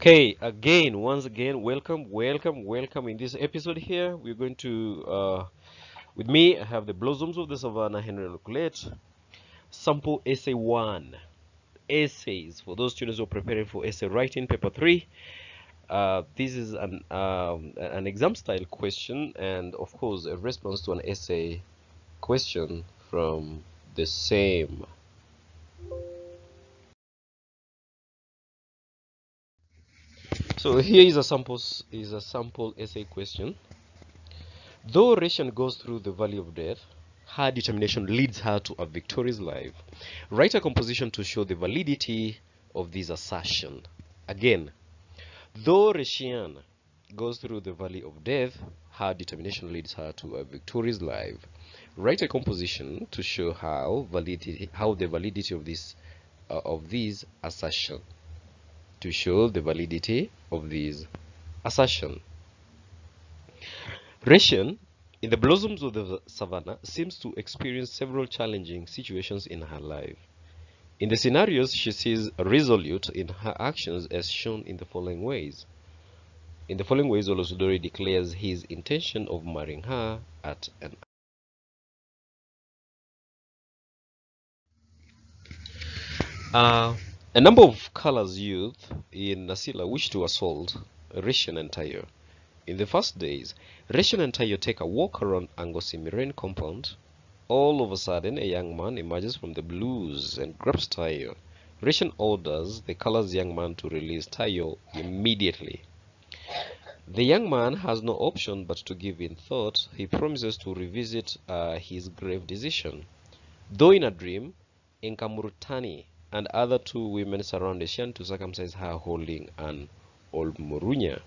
Okay, again, once again, welcome, welcome, welcome. In this episode here, we're going to, uh, with me, I have the Blossoms of the Savannah, Henry Ole Kulet, sample essay one. Essays, for those students who are preparing for essay writing, paper three. Uh, this is an, um, an exam style question and of course a response to an essay question from the same So here is a sample is a sample essay question. Though Resian goes through the valley of death, her determination leads her to a victorious life. Write a composition to show the validity of this assertion. Again, though Resian goes through the valley of death, her determination leads her to a victorious life. Write a composition to show how validity how the validity of this uh, of this assertion to show the validity of these assertion. Resian, in the blossoms of the savannah, seems to experience several challenging situations in her life. In the scenarios, she sees resolute in her actions as shown in the following ways. In the following ways, Oloisudori declares his intention of marrying her at an uh, a number of colors youth in Nasila wish to assault Resian and Taiyo. In the first days, Resian and Taiyo take a walk around Angosimiren compound. All of a sudden, a young man emerges from the blues and grabs Taiyo. Resian orders the colors young man to release Taiyo immediately. The young man has no option but to give in thought. He promises to revisit uh, his grave decision. Though in a dream, Nkamuratani and other two women surround Resian to circumcise her holding an old Olmurunya.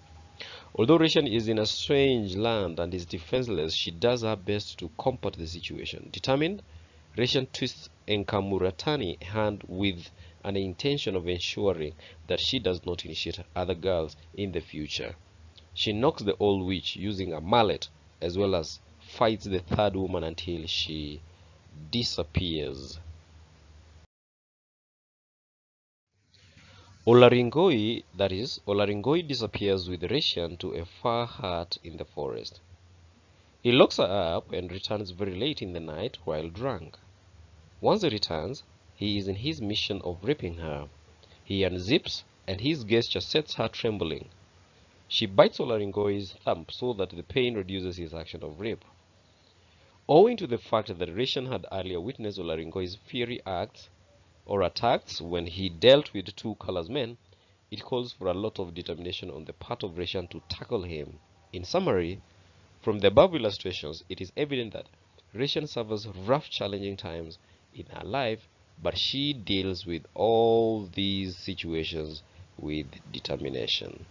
Although Resian is in a strange land and is defenseless, she does her best to combat the situation. Determined, Resian twists Nkamuratani hand with an intention of ensuring that she does not initiate other girls in the future. She knocks the old witch using a mallet as well as fights the third woman until she disappears. Olarinkoi, that is, Olarinkoi disappears with Resian to a far hut in the forest. He locks her up and returns very late in the night while drunk. Once he returns, he is in his mission of raping her. He unzips and his gesture sets her trembling. She bites Olarinkoi's thumb so that the pain reduces his action of rape. Owing to the fact that Resian had earlier witnessed Olarinkoi's fiery acts, or attacks when he dealt with two colors men, it calls for a lot of determination on the part of Resian to tackle him. In summary, from the above illustrations, it is evident that Resian suffers rough challenging times in her life, but she deals with all these situations with determination.